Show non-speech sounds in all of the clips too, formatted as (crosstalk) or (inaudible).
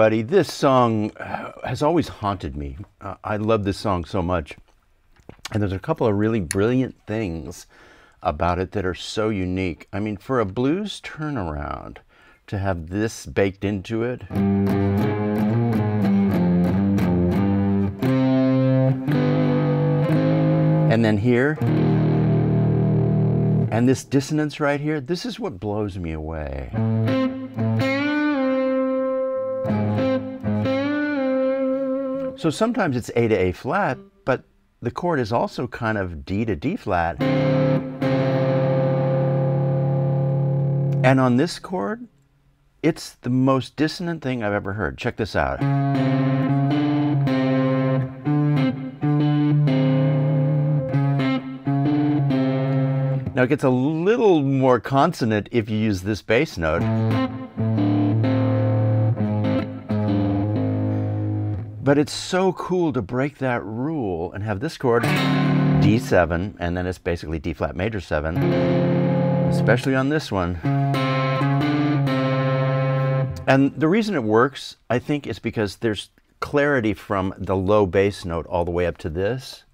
Everybody. This song uh, has always haunted me. Uh, I love this song so much. And there's a couple of really brilliant things about it that are so unique. I mean, for a blues turnaround, to have this baked into it. And then here, and this dissonance right here, this is what blows me away. So sometimes it's A to A flat, but the chord is also kind of D to D flat. And on this chord, it's the most dissonant thing I've ever heard. Check this out. Now it gets a little more consonant if you use this bass note. But it's so cool to break that rule and have this chord D7, and then it's basically D flat major 7, especially on this one. And the reason it works, I think, is because there's clarity from the low bass note all the way up to this.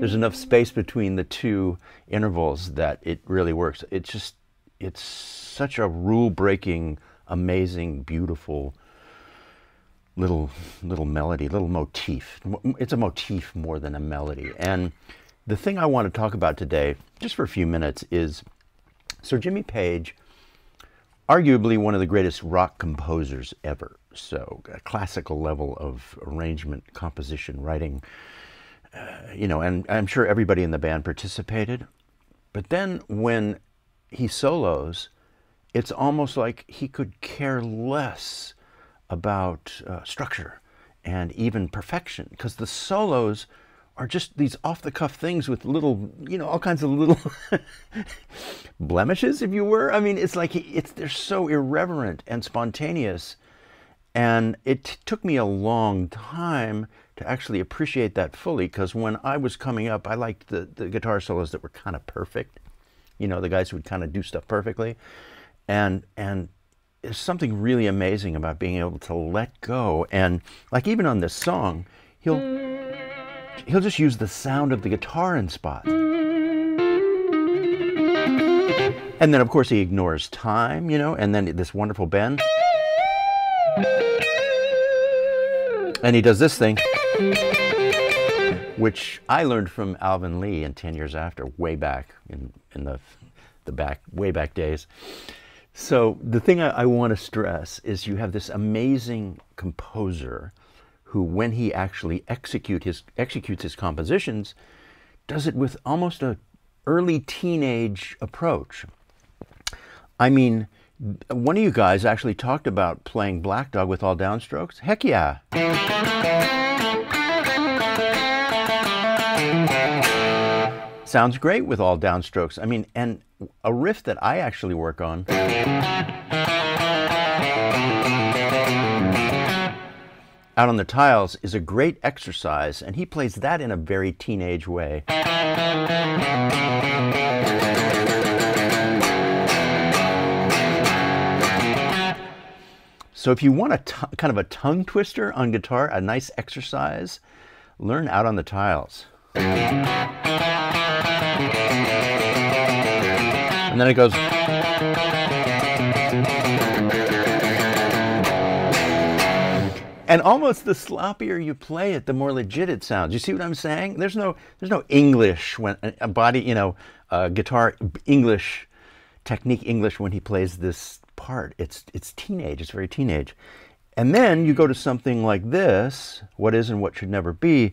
There's enough space between the two intervals that it really works. It's just, it's such a rule breaking amazing, beautiful little little melody, little motif. It's a motif more than a melody. And the thing I want to talk about today, just for a few minutes, is Sir Jimmy Page, arguably one of the greatest rock composers ever. So a classical level of arrangement, composition, writing, uh, you know, and I'm sure everybody in the band participated. But then when he solos, it's almost like he could care less about uh, structure and even perfection because the solos are just these off the cuff things with little, you know, all kinds of little (laughs) blemishes, if you were. I mean, it's like it's they're so irreverent and spontaneous. And it took me a long time to actually appreciate that fully because when I was coming up, I liked the, the guitar solos that were kind of perfect. You know, the guys who would kind of do stuff perfectly. And, and there's something really amazing about being able to let go. And like even on this song, he'll, he'll just use the sound of the guitar in spots. And then of course he ignores time, you know, and then this wonderful bend. And he does this thing, which I learned from Alvin Lee in 10 Years After, way back in, in the, the back, way back days. So the thing I, I want to stress is you have this amazing composer who, when he actually execute his, executes his compositions, does it with almost a early teenage approach. I mean, one of you guys actually talked about playing Black Dog with all downstrokes. Heck yeah. Sounds great with all downstrokes. I mean, and a riff that I actually work on. Out on the tiles is a great exercise, and he plays that in a very teenage way. So if you want a kind of a tongue twister on guitar, a nice exercise, learn out on the tiles. And then it goes. And almost the sloppier you play it, the more legit it sounds. You see what I'm saying? There's no, there's no English when a body, you know, guitar English, technique English when he plays this part. It's it's teenage. It's very teenage. And then you go to something like this, what is and what should never be,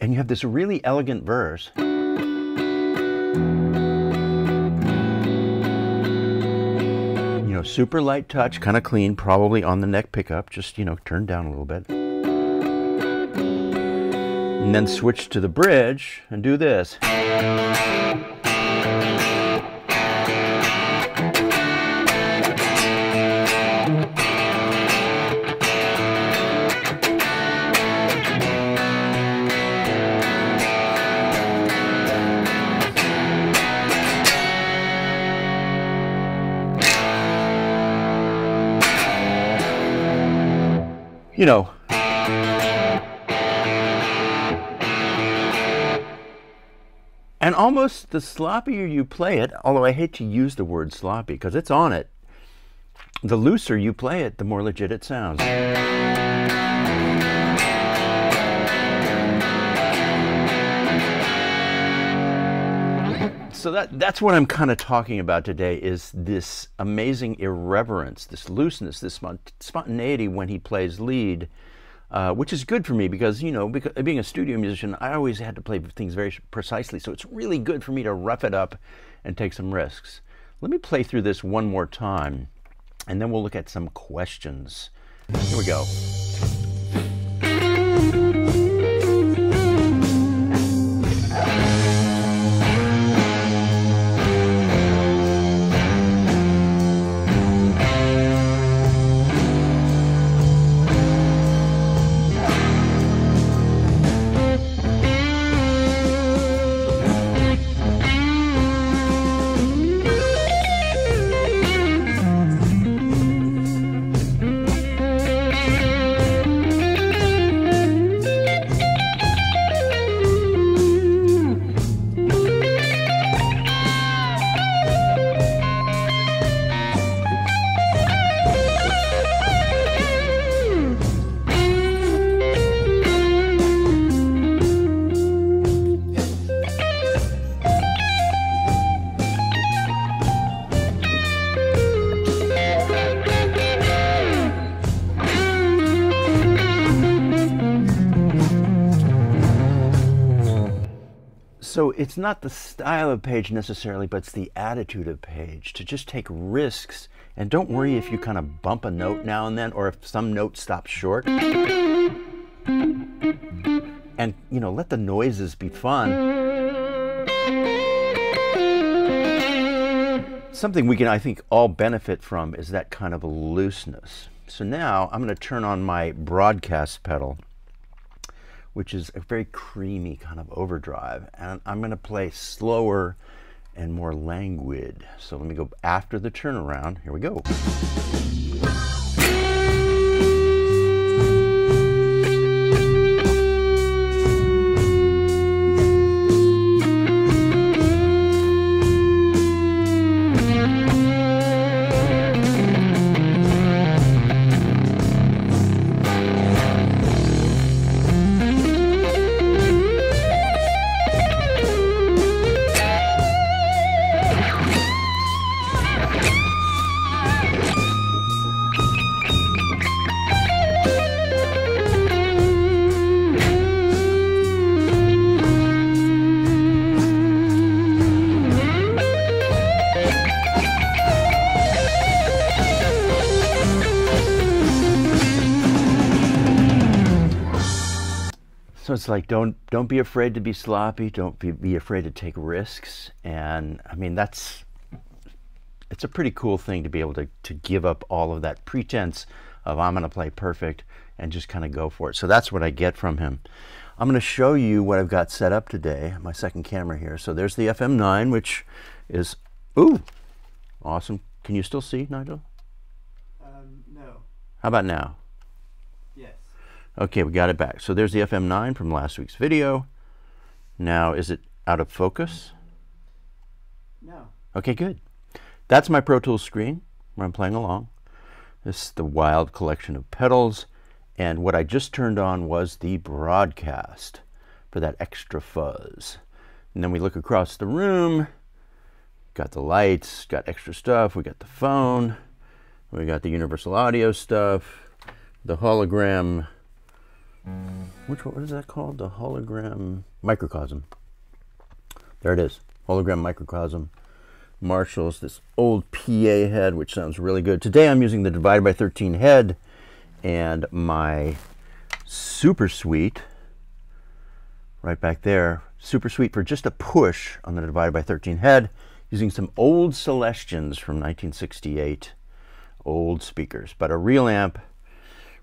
and you have this really elegant verse. Know, super light touch, kind of clean, probably on the neck pickup, just, you know, turn down a little bit. And then switch to the bridge and do this. You know, and almost the sloppier you play it, although I hate to use the word sloppy because it's on it, the looser you play it, the more legit it sounds. So that that's what I'm kind of talking about today is this amazing irreverence, this looseness, this spontaneity when he plays lead, uh, which is good for me because you know, because, being a studio musician, I always had to play things very precisely. So it's really good for me to rough it up and take some risks. Let me play through this one more time, and then we'll look at some questions. Here we go. So it's not the style of Page necessarily, but it's the attitude of Page to just take risks and don't worry if you mm-hmm. kind of bump a note now and then or if some note stops short. And you know, let the noises be fun. Something we can, I think, all benefit from is that kind of looseness. So now I'm going to turn on my broadcast pedal which is a very creamy kind of overdrive. And I'm going to play slower and more languid. So let me go after the turnaround. Here we go. It's like don't don't be afraid to be sloppy. Don't be, be afraid to take risks. And I mean that's it's a pretty cool thing to be able to to give up all of that pretense of I'm going to play perfect and just kind of go for it. So that's what I get from him. I'm going to show you what I've got set up today. My second camera here. So there's the FM9, which is ooh awesome. Can you still see, Nigel? Um, no. How about now? Okay, we got it back. So there's the FM9 from last week's video. Now, is it out of focus? No. Okay, good. That's my Pro Tools screen where I'm playing along. This is the wild collection of pedals. And what I just turned on was the broadcast for that extra fuzz. And then we look across the room. Got the lights, got extra stuff. We got the phone. We got the universal audio stuff. The hologram which what is that called? The hologram microcosm. There it is. Hologram microcosm. Marshall's this old PA head, which sounds really good. Today I'm using the divided by 13 head and my super sweet right back there. Super sweet for just a push on the divided by 13 head using some old Celestions from 1968. Old speakers, but a real amp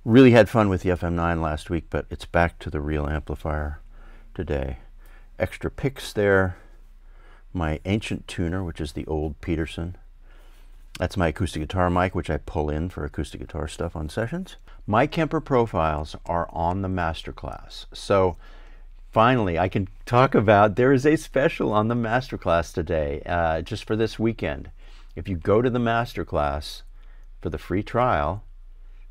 Really had fun with the FM9 last week, but it's back to the real amplifier today. Extra picks there. My ancient tuner, which is the old Peterson. That's my acoustic guitar mic, which I pull in for acoustic guitar stuff on sessions. My Kemper profiles are on the masterclass. So finally, I can talk about there is a special on the masterclass today, uh, just for this weekend. If you go to the masterclass for the free trial,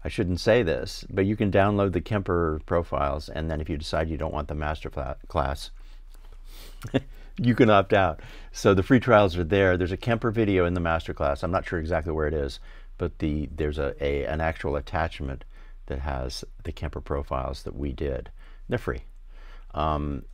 I shouldn't say this, but you can download the Kemper profiles, and then if you decide you don't want the master class, (laughs) you can opt out. So the free trials are there. There's a Kemper video in the master class. I'm not sure exactly where it is, but the there's a, a an actual attachment that has the Kemper profiles that we did. They're free. Um,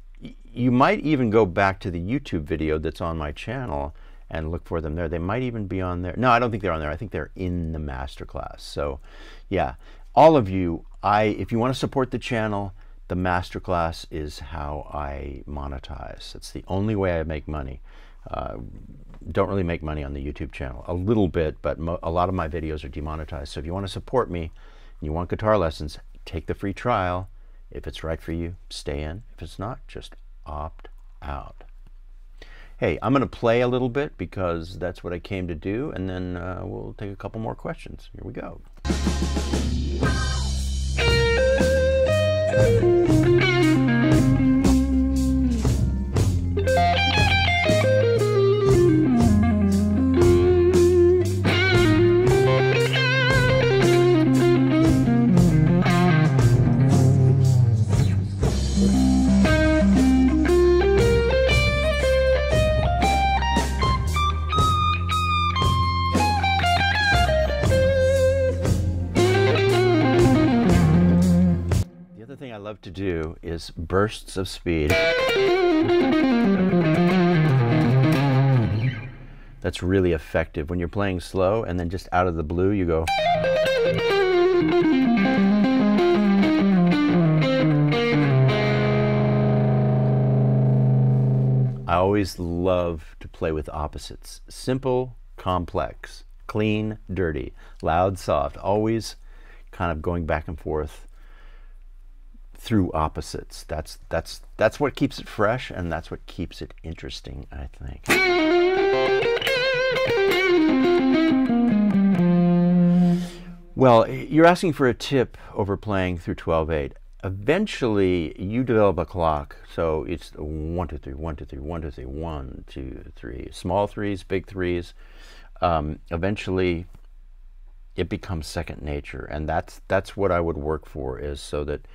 you might even go back to the YouTube video that's on my channel and look for them there. They might even be on there. No, I don't think they're on there. I think they're in the masterclass. So, yeah, all of you, I if you want to support the channel, the masterclass is how I monetize. It's the only way I make money. Uh, don't really make money on the YouTube channel. A little bit, but a lot of my videos are demonetized. So if you want to support me, and you want guitar lessons, take the free trial. If it's right for you, stay in. If it's not, just opt out. Hey, I'm going to play a little bit because that's what I came to do, and then uh, we'll take a couple more questions. Here we go. To do is bursts of speed. That's really effective when you're playing slow and then just out of the blue you go. I always love to play with opposites. Simple, complex, clean, dirty, loud, soft, always kind of going back and forth through opposites. That's that's that's what keeps it fresh, and that's what keeps it interesting. I think. Well, you're asking for a tip over playing through 12-8. Eventually, you develop a clock. So it's one, two, three, one, two, three, one, two, three, one, two, three. Small threes, big threes. Um, eventually, it becomes second nature, and that's that's what I would work for. Is so that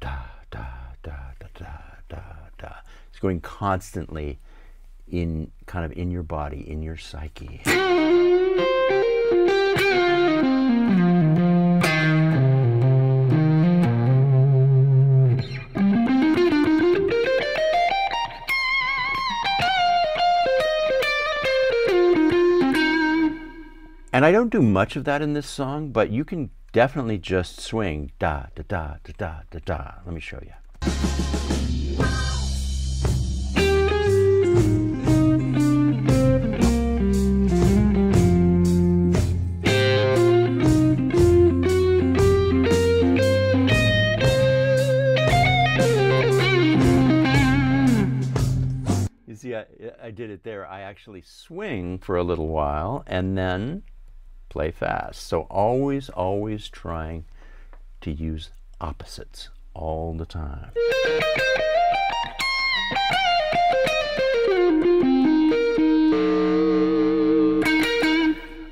da, da, da, da, da, da, da. It's going constantly in kind of in your body, in your psyche. And I don't do much of that in this song, but you can definitely just swing da da da da da da da. Let me show you. You see, I, I did it there. I actually swing for a little while and then play fast. So always, always trying to use opposites all the time.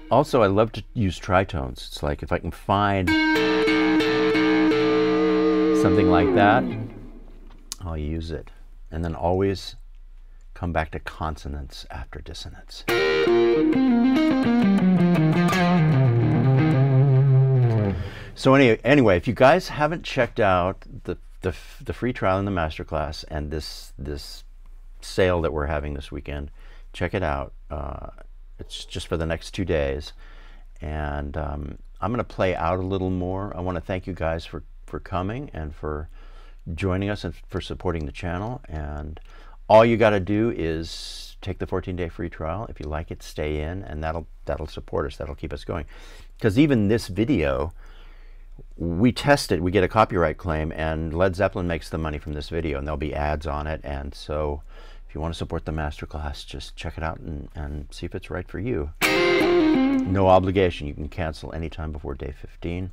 Also, I love to use tritones. It's like if I can find something like that, I'll use it. And then always come back to consonance after dissonance. So anyway, anyway, if you guys haven't checked out the, the, the free trial in the masterclass and this this sale that we're having this weekend, check it out. Uh, it's just for the next two days, and um, I'm going to play out a little more. I want to thank you guys for for coming and for joining us and for supporting the channel. And all you got to do is take the 14 day free trial. If you like it, stay in, and that'll that'll support us. That'll keep us going. Because even this video we test it, we get a copyright claim, and Led Zeppelin makes the money from this video, and there'll be ads on it. And so, if you want to support the masterclass, just check it out and, and see if it's right for you. No obligation. You can cancel anytime before day 15.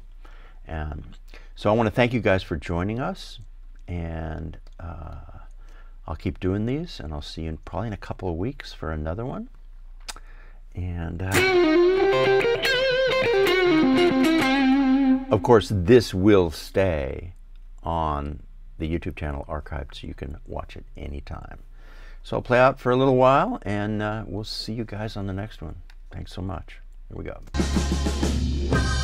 And so I want to thank you guys for joining us. And uh, I'll keep doing these, and I'll see you in, probably in a couple of weeks for another one. And uh, of course, this will stay on the YouTube channel archived so you can watch it anytime. So I'll play out for a little while, and uh, we'll see you guys on the next one. Thanks so much. Here we go.